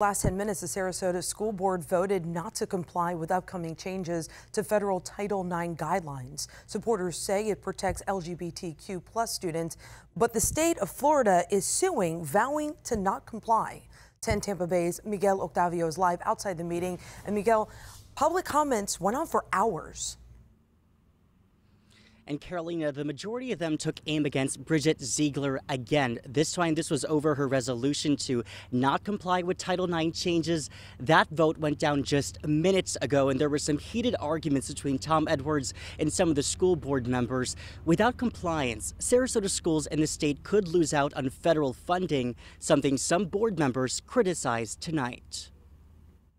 Last 10 minutes, the Sarasota School Board voted not to comply with upcoming changes to federal Title IX guidelines. Supporters say it protects LGBTQ plus students, but the state of Florida is suing, vowing to not comply. 10 Tampa Bay's Miguel Octavio is live outside the meeting. And Miguel, public comments went on for hours. And Carolina, the majority of them took aim against Bridget Ziegler again. This time, this was over her resolution to not comply with Title IX changes. That vote went down just minutes ago, and there were some heated arguments between Tom Edwards and some of the school board members. Without compliance, Sarasota schools in the state could lose out on federal funding, something some board members criticized tonight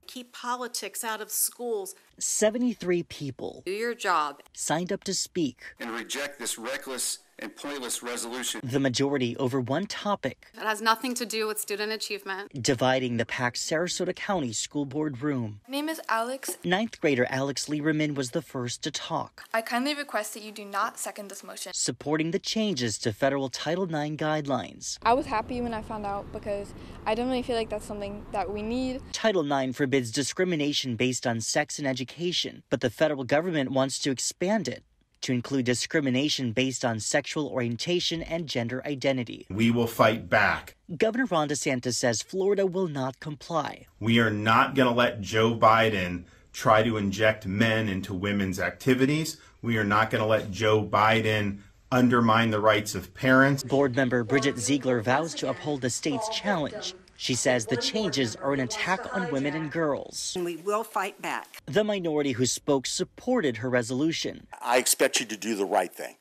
keep politics out of schools. 73 people. Do your job. Signed up to speak. And reject this reckless and pointless resolution. The majority over one topic. It has nothing to do with student achievement. Dividing the packed Sarasota County School Board room. My name is Alex. Ninth grader Alex Lieberman was the first to talk. I kindly request that you do not second this motion. Supporting the changes to federal Title IX guidelines. I was happy when I found out because I don't really feel like that's something that we need. Title IX forbids discrimination based on sex and education, but the federal government wants to expand it to include discrimination based on sexual orientation and gender identity. We will fight back. Governor Ron DeSantis says Florida will not comply. We are not going to let Joe Biden try to inject men into women's activities. We are not going to let Joe Biden undermine the rights of parents. Board member Bridget Ziegler vows to uphold the state's challenge she says the changes are an attack on women and girls. And we will fight back. The minority who spoke supported her resolution. I expect you to do the right thing.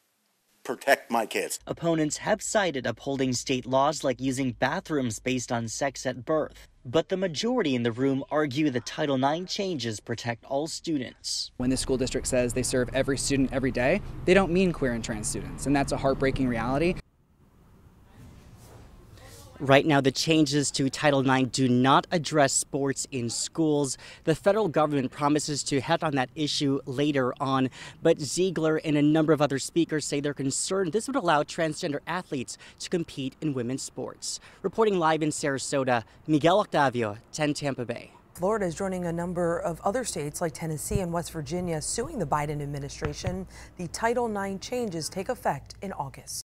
Protect my kids. Opponents have cited upholding state laws like using bathrooms based on sex at birth. But the majority in the room argue the Title IX changes protect all students. When the school district says they serve every student every day, they don't mean queer and trans students, and that's a heartbreaking reality. Right now, the changes to Title IX do not address sports in schools. The federal government promises to head on that issue later on, but Ziegler and a number of other speakers say they're concerned this would allow transgender athletes to compete in women's sports. Reporting live in Sarasota, Miguel Octavio, 10 Tampa Bay. Florida is joining a number of other states like Tennessee and West Virginia suing the Biden administration. The Title IX changes take effect in August.